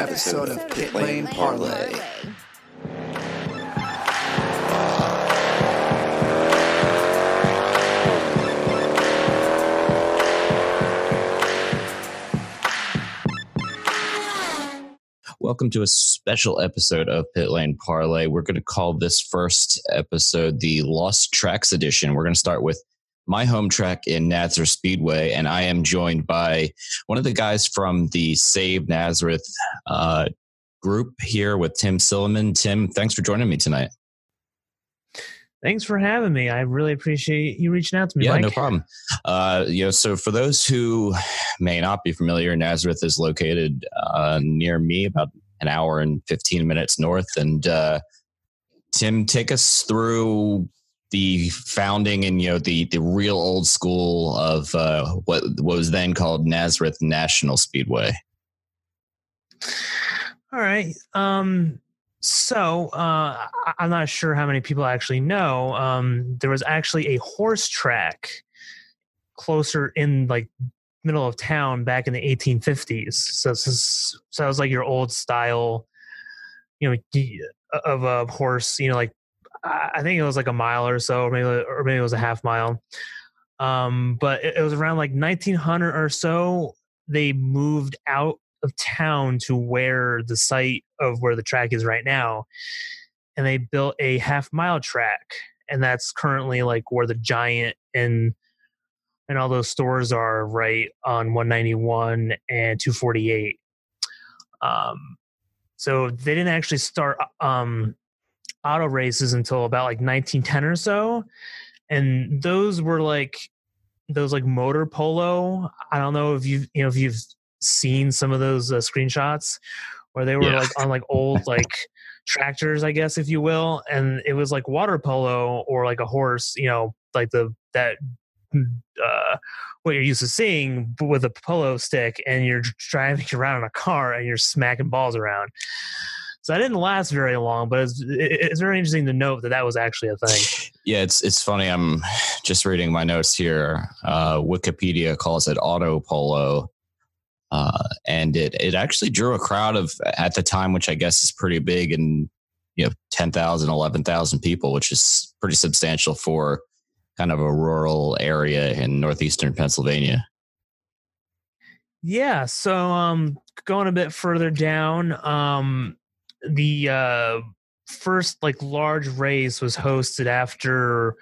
to another episode of Pit Lane Parlay. Welcome to a special episode of Pit Lane Parlay. We're going to call this first episode the Lost Tracks Edition. We're going to start with my home track in Nazareth Speedway, and I am joined by one of the guys from the Save Nazareth uh, group here with Tim Silliman. Tim, thanks for joining me tonight. Thanks for having me. I really appreciate you reaching out to me. Yeah, Mike. no problem. Uh, you know, so for those who may not be familiar, Nazareth is located uh, near me, about an hour and fifteen minutes north. And uh, Tim, take us through the founding and you know the the real old school of uh, what, what was then called Nazareth National Speedway. All right. Um, so uh, I'm not sure how many people actually know. Um, there was actually a horse track closer in like middle of town back in the 1850s. So this is, so it was like your old style, you know, of a horse. You know, like I think it was like a mile or so, or maybe or maybe it was a half mile. Um, but it, it was around like 1900 or so. They moved out of town to where the site of where the track is right now and they built a half mile track and that's currently like where the giant and and all those stores are right on 191 and 248 um so they didn't actually start um auto races until about like 1910 or so and those were like those like motor polo i don't know if you've you know if you've seen some of those uh, screenshots where they were Yeah. like on like old like tractors i guess if you will and it was like water polo or like a horse you know like the that uh what you're used to seeing with a polo stick and you're driving around in a car and you're smacking balls around so that didn't last very long but it's, it's very interesting to note that that was actually a thing Yeah, it's it's funny. I'm just reading my notes here. Uh, Wikipedia calls it auto polo, uh, and it it actually drew a crowd of at the time, which I guess is pretty big, and you know, 10,000, 11,000 people, which is pretty substantial for kind of a rural area in northeastern Pennsylvania. Yeah, so um going a bit further down, um the uh first like large race was hosted after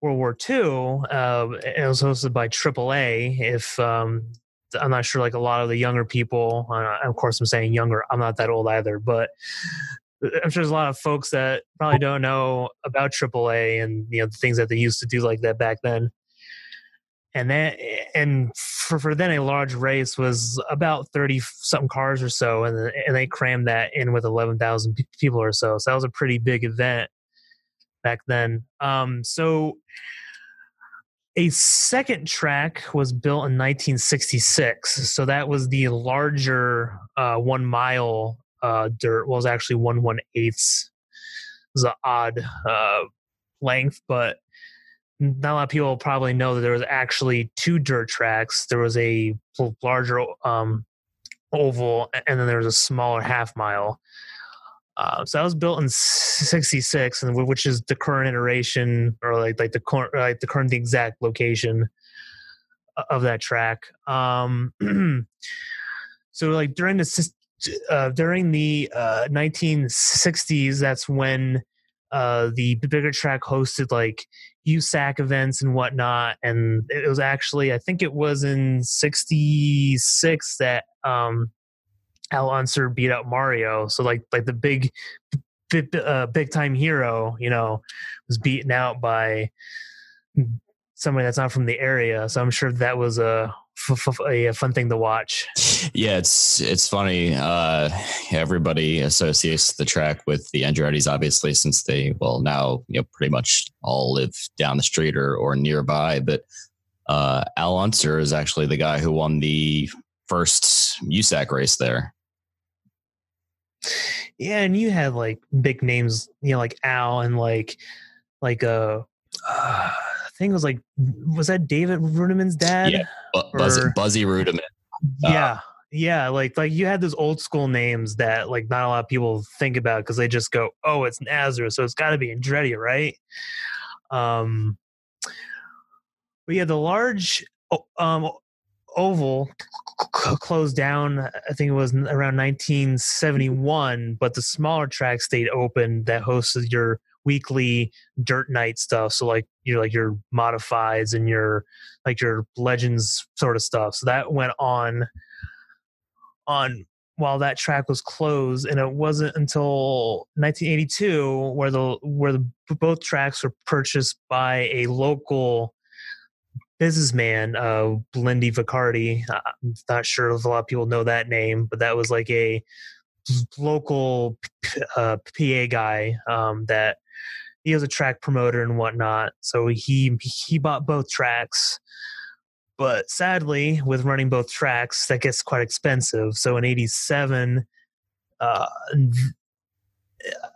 World War II. Uh it was hosted by AAA. If um I'm not sure like a lot of the younger people, uh, of course I'm saying younger, I'm not that old either, but I'm sure there's a lot of folks that probably don't know about AAA and you know the things that they used to do like that back then and that and for, for then a large race was about 30 something cars or so and and they crammed that in with 11,000 people or so. So that was a pretty big event back then. Um so a second track was built in 1966 so that was the larger uh one mile uh dirt. Well, was actually one one eighths it was an odd uh length but not a lot of people probably know that there was actually two dirt tracks. There was a larger um, oval, and then there was a smaller half mile. Uh, so that was built in '66, and which is the current iteration, or like like the current like the current exact location of that track. Um, so like during the uh, during the uh, 1960s, that's when uh, the bigger track hosted like USAC events and whatnot. And it was actually, I think it was in '66 that um, Al Unser beat out Mario. So like like the big big, uh, big time hero, you know, was beaten out by somebody that's not from the area. So I'm sure that was a f- f- a fun thing to watch. Yeah, it's it's funny. Uh, everybody associates the track with the Andretti's, obviously, since they well now you know pretty much all live down the street or or nearby. But uh, Al Unser is actually the guy who won the first USAC race there. Yeah, and you had like big names, you know, like Al and like like uh, uh think it was like was that David Reutimann's dad? Yeah, Bu- Buzzy, Or- Buzzy Reutimann. Yeah. Yeah, like like you had those old school names that like not a lot of people think about because they just go, oh, it's Nazareth, so it's got to be Andretti, right? Um, but yeah, the large um oval closed down. I think it was around 1971, but the smaller track stayed open that hosted your weekly dirt night stuff. So like you're like your modifieds and your like your legends sort of stuff. So that went on on while that track was closed and it wasn't until 1982 where the where the both tracks were purchased by a local businessman uh Lindy Vicari I'm not sure if a lot of people know that name but that was like a local uh, PA guy um that he was a track promoter and whatnot so he he bought both tracks but sadly, with running both tracks, that gets quite expensive. So in 87, uh,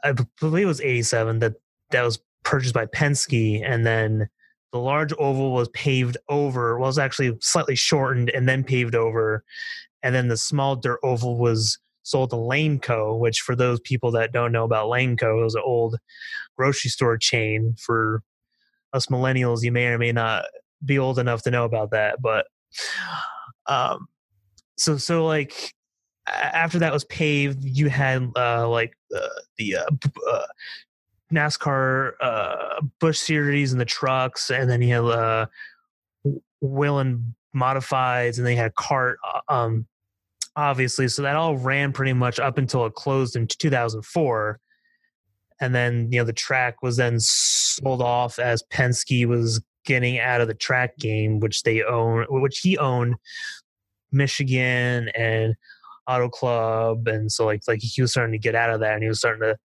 I believe it was 87 that that was purchased by Penske. And then the large oval was paved over, well, was actually slightly shortened and then paved over. And then the small dirt oval was sold to Laneco, which for those people that don't know about Laneco, it was an old grocery store chain for us millennials. You may or may not be old enough to know about that, but um, so so like after that was paved, you had uh, like uh, the uh, uh, NASCAR uh, Busch Series and the trucks, and then you had uh, Whelen modifieds, and they had CART. Uh, um, obviously, so that all ran pretty much up until it closed in 2004 and then you know the track was then sold off as Penske was getting out of the track game, which they own, which he owned, Michigan and Auto Club, and so like like he was starting to get out of that, and he was starting to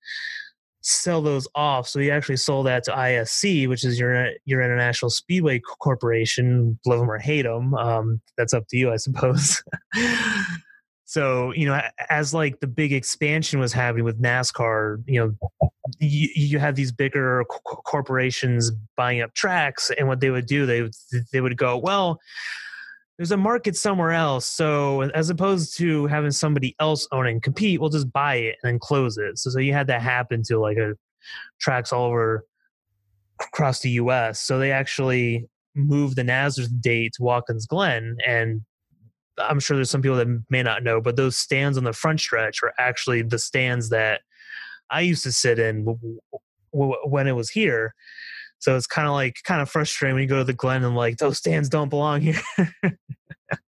sell those off. So he actually sold that to ISC, which is your your International Speedway Corporation. Love them or hate them, um, that's up to you, I suppose. so you know, as like the big expansion was happening with NASCAR, you know, you, you have these bigger corporations buying up tracks, and what they would do, they they would go, well, there's a market somewhere else. So as opposed to having somebody else own and compete, we'll just buy it and then close it. So so you had that happen to like a tracks all over across the U.S. So they actually moved the Nazareth date to Watkins Glen, and I'm sure there's some people that may not know, but those stands on the front stretch are actually the stands that I used to sit in when it was here. So it's kind of like kind of frustrating when you go to the Glen and like those stands don't belong here.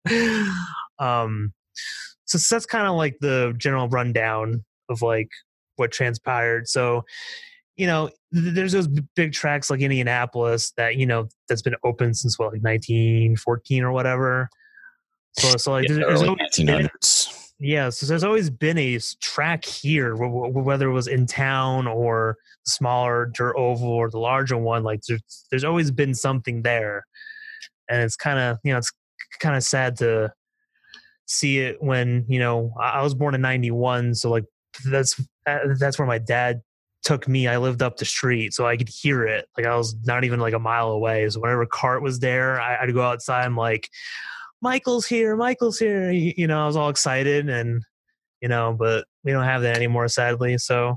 um, so that's kind of like the general rundown of like what transpired. So, you know, there's those big tracks like Indianapolis that you know that's been open since what like 1914 or whatever. So, so like yeah, there's, there's always, 1900s yeah, so there's always been a track here, whether it was in town or smaller dirt oval or the larger one. Like there's, there's always been something there, and it's kind of you know it's kind of sad to see it when you know I was born in '91, so like that's that's where my dad took me. I lived up the street, so I could hear it. Like I was not even like a mile away. So whenever CART was there, I, I'd go outside. I'm like, Michael's here, Michael's here. You know, I was all excited and, you know, but we don't have that anymore, sadly. So,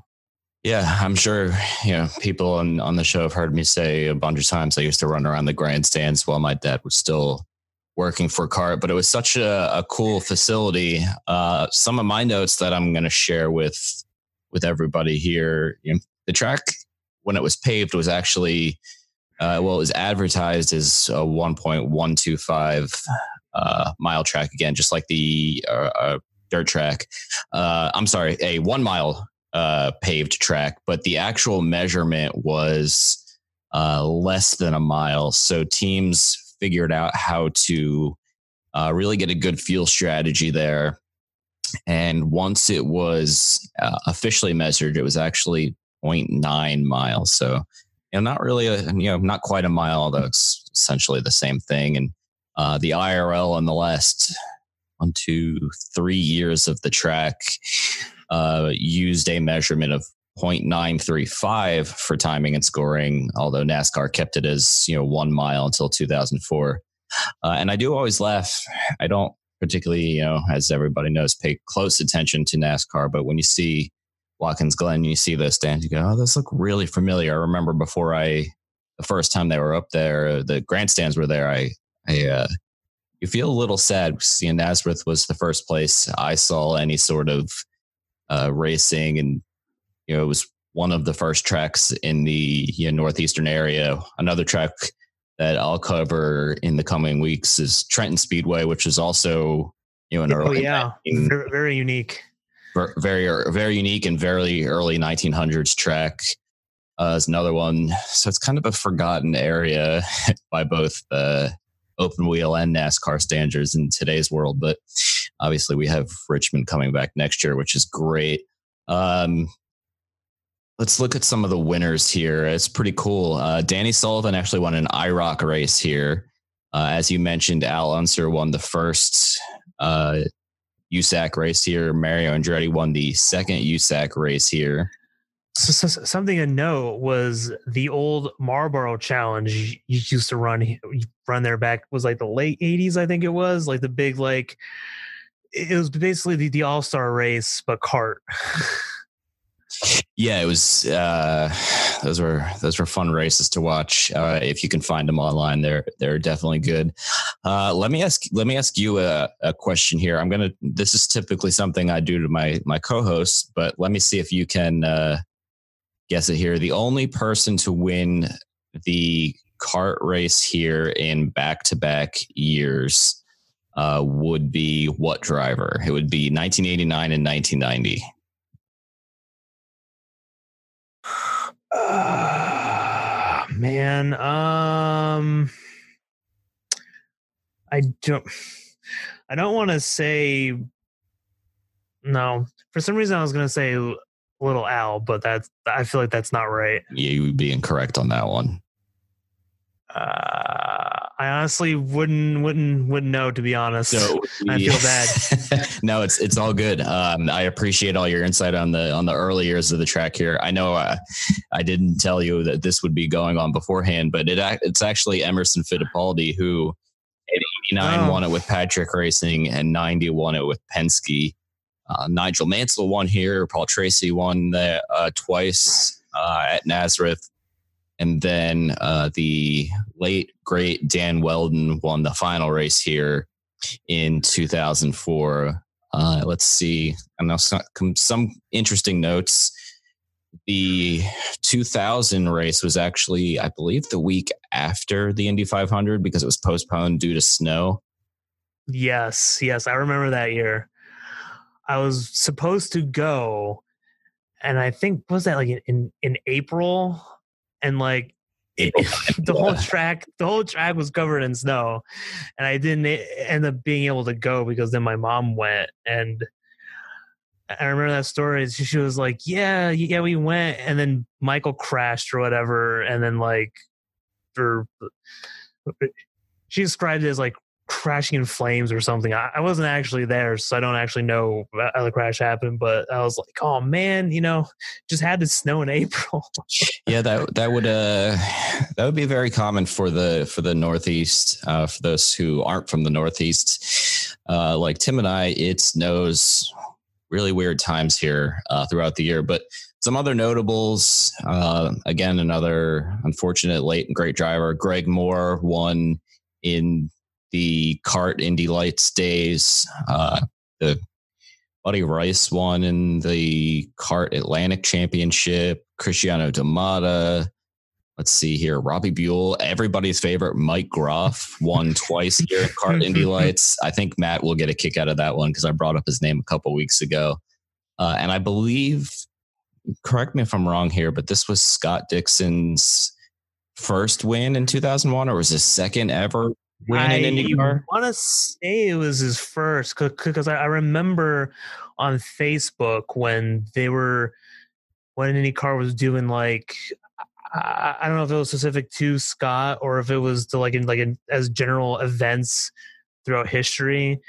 yeah, I'm sure, you know, people on, on the show have heard me say a bunch of times I used to run around the grandstands while my dad was still working for CART, but it was such a, a cool facility. Uh, some of my notes that I'm going to share with, with everybody here, you know, the track when it was paved was actually, uh, well, it was advertised as a 1.125 uh, mile track again, just like the uh, uh, dirt track. Uh, I'm sorry, a one mile uh, paved track, but the actual measurement was less than a mile. So teams figured out how to really get a good fuel strategy there. And once it was officially measured, it was actually 0.9 miles. So, you know, not really a, you know, not quite a mile, although it's essentially the same thing. And uh, the IRL in the last one, two, three years of the track uh, used a measurement of 0.935 for timing and scoring, although NASCAR kept it as you know one mile until 2004. Uh, and I do always laugh. I don't particularly, you know, as everybody knows, pay close attention to NASCAR. But when you see Watkins Glen, you see those stands, you go, oh, those look really familiar. I remember before I, the first time they were up there, the grandstands were there. I, I, uh, you feel a little sad seeing Nazareth was the first place I saw any sort of uh, racing, and you know it was one of the first tracks in the you know, northeastern area. Another track that I'll cover in the coming weeks is Trenton Speedway, which is also you know an Oh early yeah, 19 very, very unique. very very unique and very early 1900s track. Uh, is another one, so it's kind of a forgotten area by both the open wheel and NASCAR standards in today's world. But obviously, we have Richmond coming back next year, which is great. Um, let's look at some of the winners here. It's pretty cool. Uh, Danny Sullivan actually won an IROC race here. Uh, as you mentioned, Al Unser won the first uh, USAC race here. Mario Andretti won the second USAC race here. So, so- so something to note was the old Marlboro Challenge you used to run run there back was like the late '80s, I think it was like the big like it was basically the, the All Star race but CART. Yeah, it was. Uh, those were those were fun races to watch. Uh, if you can find them online, they're they're definitely good. Uh, let me ask let me ask you a, a question here. I'm gonna. This is typically something I do to my my co-hosts, but let me see if you can uh, guess it here. The only person to win the CART race here in back to back years uh, would be what driver? It would be 1989 and 1990. Uh, man, um, I don't, I don't want to say no. For some reason, I was going to say Little Al, but that's I feel like that's not right. Yeah, you would be incorrect on that one. Uh, I honestly wouldn't wouldn't wouldn't know to be honest. So I feel bad. no, it's it's all good. Um, I appreciate all your insight on the on the early years of the track here. I know uh, I didn't tell you that this would be going on beforehand, but it it's actually Emerson Fittipaldi who in 89 Oh. won it with Patrick Racing and 90 won it with Penske. Uh, Nigel Mansell won here. Paul Tracy won the, uh, twice uh, at Nazareth. And then uh, the late, great Dan Wheldon won the final race here in 2004. Uh, let's see. I know some, some interesting notes. The 2000 race was actually, I believe, the week after the Indy 500 because it was postponed due to snow. Yes, yes, I remember that year. I was supposed to go, and I think was that like in in, April, and like it, the whole track, the whole track was covered in snow, and I didn't end up being able to go because then my mom went, and I remember that story. She, she was like, "Yeah, yeah, we went," and then Michael crashed or whatever, and then like, for uh, she described it as like crashing in flames or something. I, I wasn't actually there, so I don't actually know how the crash happened. But I was like, oh man, you know, just had to snow in April. Yeah, that that would uh that would be very common for the for the Northeast. Uh, for those who aren't from the Northeast, uh, like Tim and I, it snows really weird times here uh, throughout the year. But some other notables, uh, again, another unfortunate late and great driver, Greg Moore, won in the CART Indy Lights days. Uh, the Buddy Rice won in the CART Atlantic Championship. Cristiano da Matta. Let's see here. Robbie Buhl, everybody's favorite Mike Groff won twice here at CART Indy Lights. I think Matt will get a kick out of that one because I brought up his name a couple weeks ago. Uh, and I believe, correct me if I'm wrong here, but this was Scott Dixon's first win in 2001 or was his second ever IndyCar? want to say it was his first because I, I remember on Facebook when they were when IndyCar was doing like I, I don't know if it was specific to Scott or if it was to like in like in, as general events throughout history,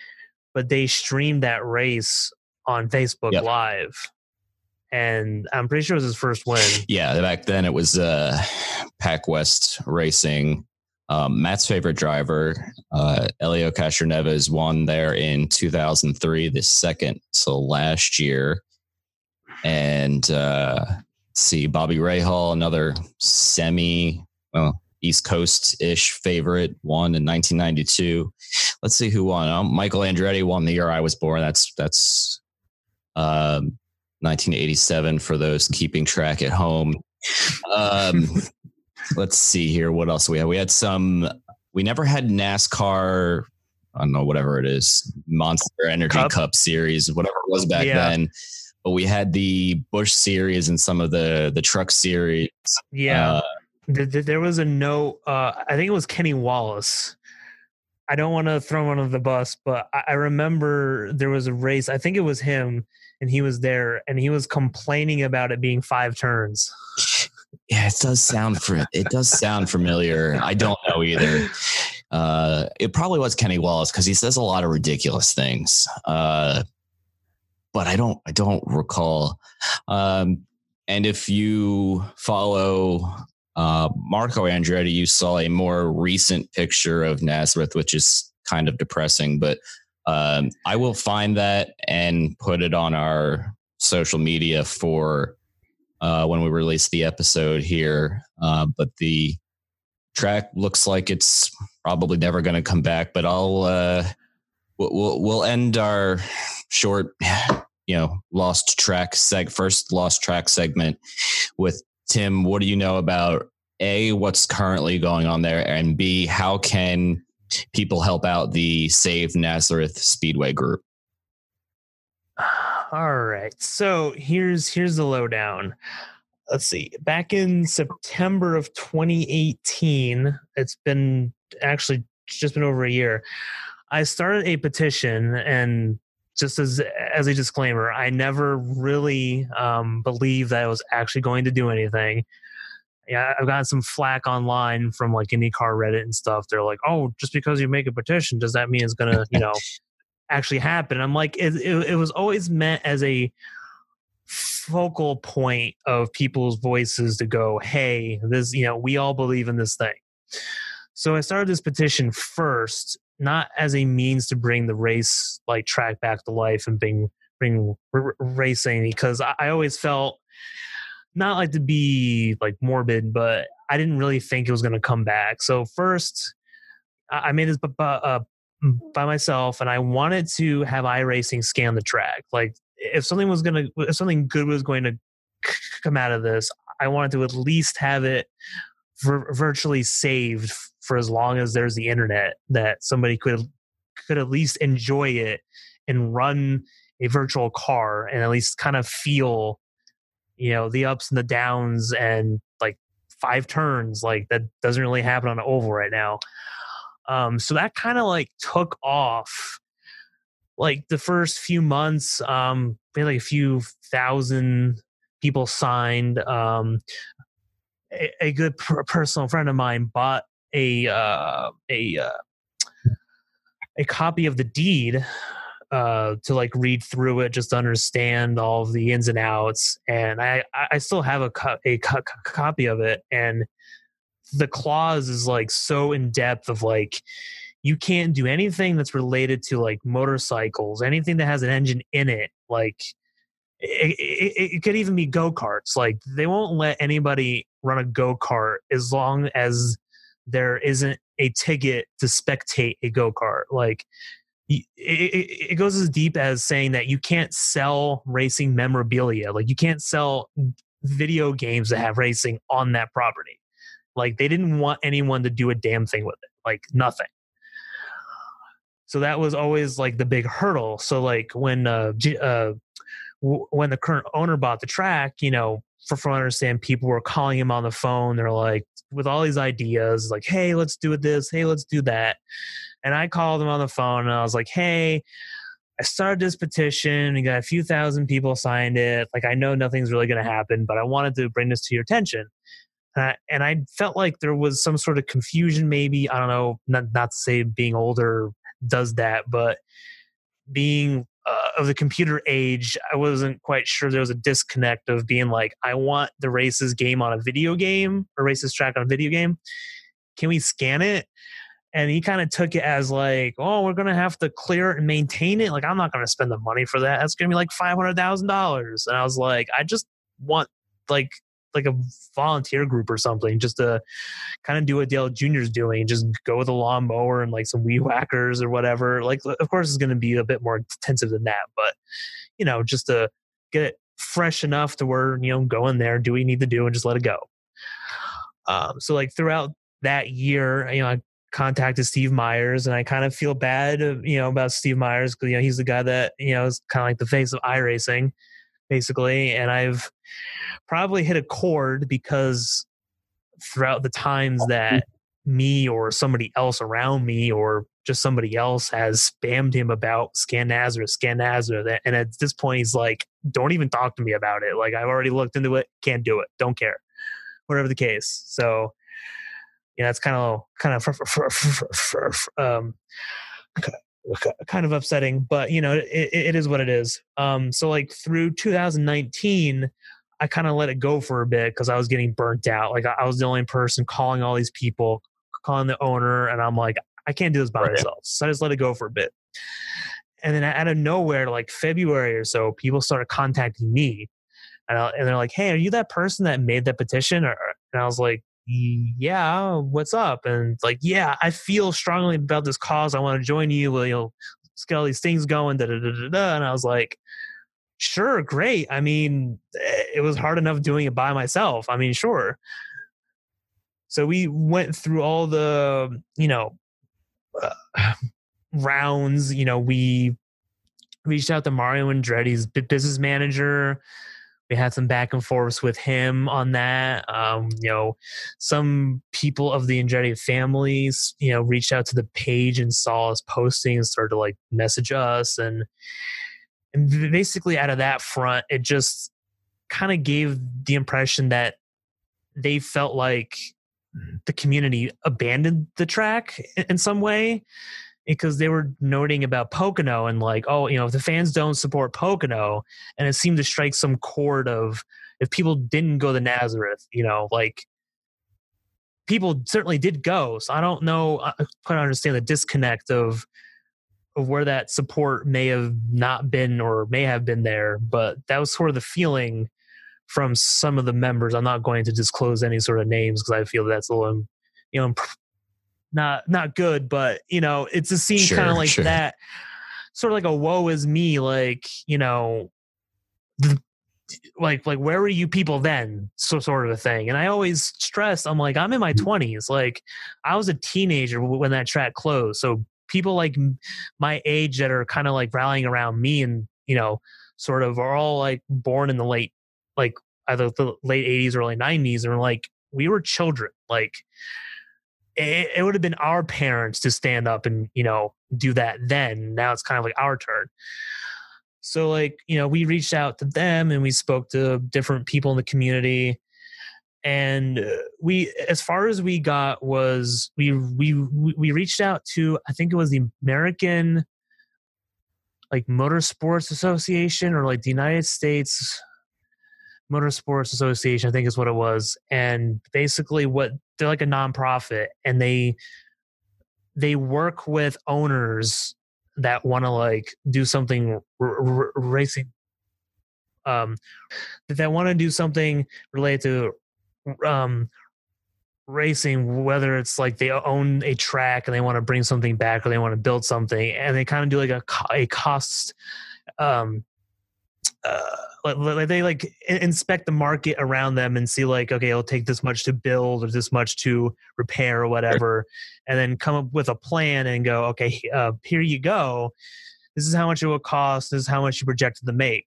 but they streamed that race on Facebook Yep. Live, and I'm pretty sure it was his first win. Yeah, back then it was uh, PacWest Racing. Um, Matt's favorite driver, uh, Helio Castroneves, won there in 2003, the second, so last year. And uh, see, Bobby Rahal, another semi, well, East Coast ish favorite, won in 1992. Let's see who won. Um, Michael Andretti won the year I was born. That's that's um, 1987 for those keeping track at home. Um, let's see here. What else we had? We had some. We never had NASCAR. I don't know whatever it is, Monster Energy Cup, Cup Series, whatever it was back yeah. then. But we had the Busch Series and some of the the Truck Series. Yeah. Uh, there was a note. Uh, I think it was Kenny Wallace. I don't want to throw him under the bus, but I remember there was a race. I think it was him, and he was there, and he was complaining about it being five turns. Yeah, it does sound for it does sound familiar. I don't know either. Uh, it probably was Kenny Wallace because he says a lot of ridiculous things. Uh, but I don't I don't recall. Um, and if you follow uh, Marco Andretti, you saw a more recent picture of Nazareth, which is kind of depressing, but um, I will find that and put it on our social media for uh, when we release the episode here. Uh, but the track looks like it's probably never going to come back. But I'll uh, we'll we'll end our short, you know, lost track seg first lost track segment with Tim. What do you know about a what's currently going on there, and b how can people help out the Save Nazareth Speedway group? All right. So here's here's the lowdown. Let's see. Back in September of 2018, it's been actually just been over a year. I started a petition and just as as a disclaimer, I never really um, believed that I was actually going to do anything. Yeah, I've gotten some flack online from like IndyCar Reddit and stuff. They're like, "Oh, just because you make a petition, does that mean it's gonna, you know, actually happened. I'm like, it, it, it was always meant as a focal point of people's voices to go, hey, this, you know, we all believe in this thing. So I started this petition first, not as a means to bring the race like track back to life and bring bring r- racing because I, I always felt not like to be like morbid, but I didn't really think it was going to come back. So first, I made this uh, Mm. by myself and I wanted to have iRacing scan the track. Like if something was going to, if something good was going to come out of this, I wanted to at least have it vir- virtually saved for as long as there's the internet that somebody could could at least enjoy it and run a virtual car and at least kind of feel you know the ups and the downs and like five turns. Like that doesn't really happen on an oval right now um, so that kind of like took off like the first few months. Um, we like a few thousand people signed. Um, a, a good per- personal friend of mine bought a uh, a uh, a copy of the deed uh, to like read through it, just understand all of the ins and outs. And I I still have a co- a co- copy of it, and the clause is like so in depth of like you can't do anything that's related to like motorcycles, anything that has an engine in it. Like it, it, it could even be go karts. Like they won't let anybody run a go kart as long as there isn't a ticket to spectate a go kart. Like it, it, it, goes as deep as saying that you can't sell racing memorabilia. Like you can't sell video games that have racing on that property. Like they didn't want anyone to do a damn thing with it, like nothing. So that was always like the big hurdle. So like when uh, uh w- when the current owner bought the track, you know, for from understand, people were calling him on the phone. They're like with all these ideas, like, "Hey, let's do this. Hey, let's do that." And I called him on the phone, and I was like, "Hey." I started this petition. We got a few thousand people signed it. Like, I know nothing's really going to happen, but I wanted to bring this to your attention. Uh, and I felt like there was some sort of confusion, maybe. I don't know, not, not to say being older does that, but being uh, of the computer age, I wasn't quite sure there was a disconnect of being like, I want the races game on a video game or races track on a video game. can we scan it? And he kind of took it as like, oh, we're gonna have to clear it and maintain it. Like, I'm not gonna spend the money for that. That's gonna be like five hundred thousand dollars. And I was like, I just want like like a volunteer group or something just to kind of do what Dale Jr.'s doing, just go with a lawnmower and like some weed whackers or whatever. Like, of course, it's going to be a bit more intensive than that, but you know, just to get it fresh enough to where you know go in there, do what you need to do, and just let it go. Um, so like throughout that year, you know, I contacted Steve Myers, and I kind of feel bad, you know, about Steve Myers because you know he's the guy that you know is kind of like the face of iRacing, basically, and I've probably hit a chord because throughout the times that me or somebody else around me or just somebody else has spammed him about Scan Nazareth, Scan Nazareth. And at this point, he's like, don't even talk to me about it. Like, I've already looked into it, can't do it, don't care, whatever the case. So, yeah, it's kind of, kind of, um, kind of upsetting, but you know, it, it is what it is. Um, so like through 2019, I kind of let it go for a bit because I was getting burnt out. Like I was the only person calling all these people, calling the owner, and I'm like, I can't do this by right. myself. So I just let it go for a bit. And then out of nowhere, like February or so, people started contacting me, and, I, and they're like, "Hey, are you that person that made that petition?" Or, and I was like, "Yeah, what's up?" And like, "Yeah, I feel strongly about this cause. I want to join you. Well, you know, get all these things going." Da, da, da, da, da. And I was like, "Sure, great. I mean, it was hard enough doing it by myself. I mean, sure." So we went through all the, you know, uh, rounds. You know, we reached out to Mario Andretti's business manager. We had some back and forths with him on that. Um, you know, some people of the Andretti families, you know, reached out to the page and saw us posting and started to like message us and and basically out of that front, it just kind of gave the impression that they felt like the community abandoned the track in some way because they were noting about Pocono and like, oh, you know, if the fans don't support Pocono, and it seemed to strike some chord of if people didn't go to Nazareth, you know, like people certainly did go. So I don't know, I quite understand the disconnect of of where that support may have not been or may have been there, but that was sort of the feeling from some of the members. I'm not going to disclose any sort of names because I feel that's a little, you know, not not good. But you know, it's a scene sure, kind of like sure. that, sort of like a woe is me, like you know, the, like like where were you people then so sort of a thing and i always stress i'm like i'm in my 20s mm. like i was a teenager when that track closed so people like my age that are kind of like rallying around me and you know sort of are all like born in the late like either the late 80s or early 90s and like we were children like it, it would have been our parents to stand up and you know do that then. Now it's kind of like our turn. So like you know we reached out to them and we spoke to different people in the community. And uh, we as far as we got was we we we reached out to i think it was the american like motorsports association or like the united states Motorsports Association, I think is what it was. And basically, what they're like a nonprofit, and they they work with owners that want to like do something r- r- racing, um, that want to do something related to um racing whether it's like they own a track and they want to bring something back or they want to build something and they kind of do like a, a cost um uh like they like inspect the market around them and see like okay it'll take this much to build or this much to repair or whatever and then come up with a plan and go okay uh, here you go. This is how much it will cost. This is how much you projected to make.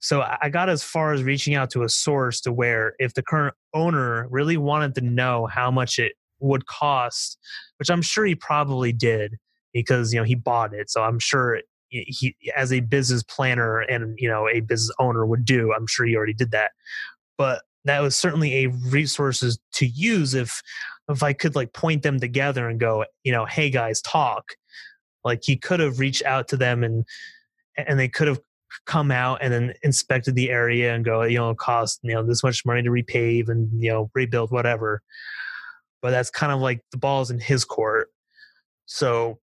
So i got as far as reaching out to a source to where if the current owner really wanted to know how much it would cost which i'm sure he probably did because you know he bought it so i'm sure he as a business planner and you know a business owner would do i'm sure he already did that. But that was certainly a resources to use if if i could like point them together and go you know hey guys talk. Like he could have reached out to them and and they could have come out and then inspected the area and go you know it cost you know this much money to repave and you know rebuild whatever. But that's kind of like the ball's in his court. So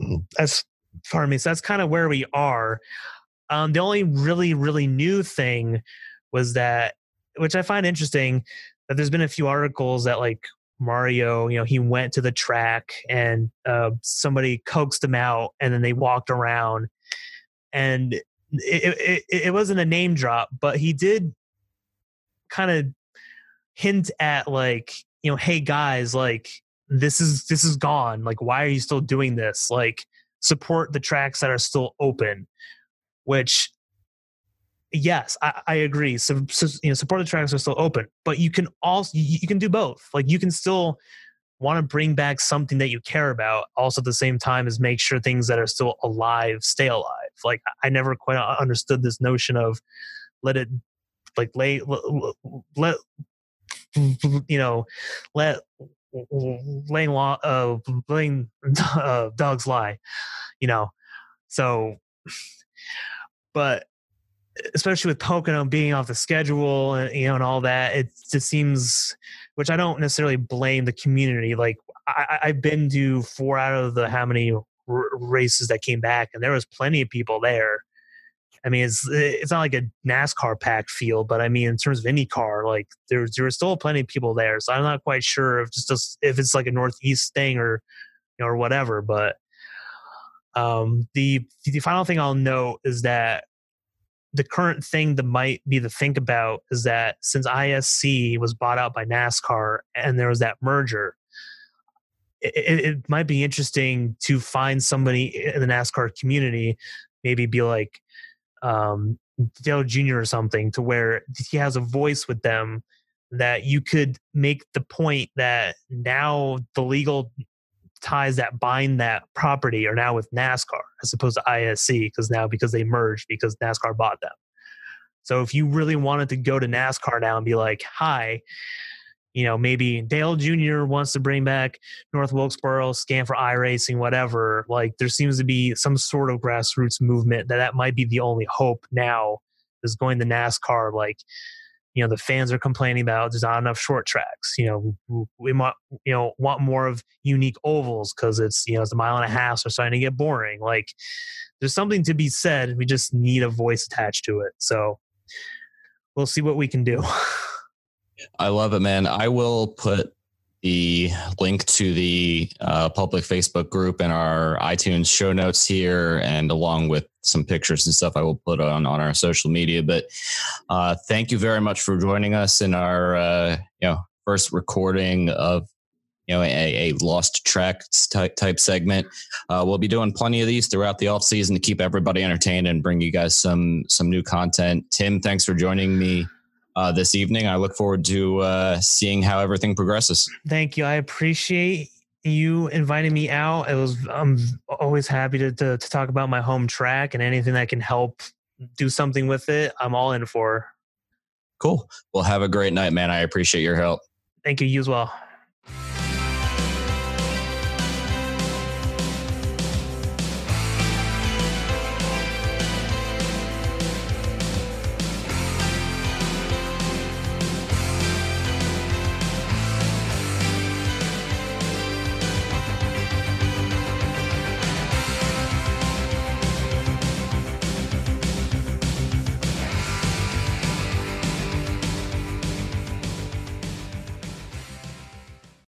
mm-hmm. that's pardon me. So that's kind of where we are. Um, the only really, really new thing was that, which I find interesting, that there's been a few articles that like Mario, you know, he went to the track and uh, somebody coaxed him out, and then they walked around, and it, it, it wasn't a name drop, but he did kind of hint at like, you know, hey guys, like this is this is gone. Like, why are you still doing this? Like, support the tracks that are still open which yes i, I agree. So, so, you know support the tracks are still open but you can also you, you can do both. Like you can still want to bring back something that you care about also at the same time as make sure things that are still alive stay alive. Like i never quite understood this notion of let it like lay let you know let laying law uh laying uh, dogs lie you know so but especially with Pocono being off the schedule and you know and all that, it just seems. Which I don't necessarily blame the community. Like I, I've been to four out of the how many r- races that came back, and there was plenty of people there. I mean, it's it's not like a NASCAR packed field, but I mean, in terms of IndyCar, like there's there's still plenty of people there. So I'm not quite sure if just if it's like a Northeast thing or or whatever. But um, the the final thing I'll note is that the current thing that might be to think about is that since ISC was bought out by NASCAR and there was that merger, it, it, might be interesting to find somebody in the NASCAR community, maybe be like um, Dale Jr. or something, to where he has a voice with them that you could make the point that now the legal ties that bind that property are now with NASCAR as opposed to ISC because now because they merged because NASCAR bought them. So if you really wanted to go to NASCAR now and be like, "Hi, you know, maybe Dale Jr. wants to bring back North Wilkesboro, scan for iRacing, whatever." Like there seems to be some sort of grassroots movement that that might be the only hope now is going to NASCAR. Like you know the fans are complaining about there's not enough short tracks you know we want you know want more of unique ovals because it's you know it's a mile and a half so starting to get boring like there's something to be said we just need a voice attached to it so we'll see what we can do i love it man i will put the link to the uh, public Facebook group and our iTunes show notes here, and along with some pictures and stuff, I will put on on our social media. But uh, thank you very much for joining us in our uh, you know first recording of you know a, a lost tracks type, type segment. Uh, we'll be doing plenty of these throughout the off season to keep everybody entertained and bring you guys some some new content. Tim, thanks for joining me uh, this evening. I look forward to uh, seeing how everything progresses. Thank you. I appreciate you inviting me out. It was I'm always happy to, to, to talk about my home track and anything that can help do something with it. I'm all in for. Cool. Well, have a great night, man. I appreciate your help. Thank you. You as well.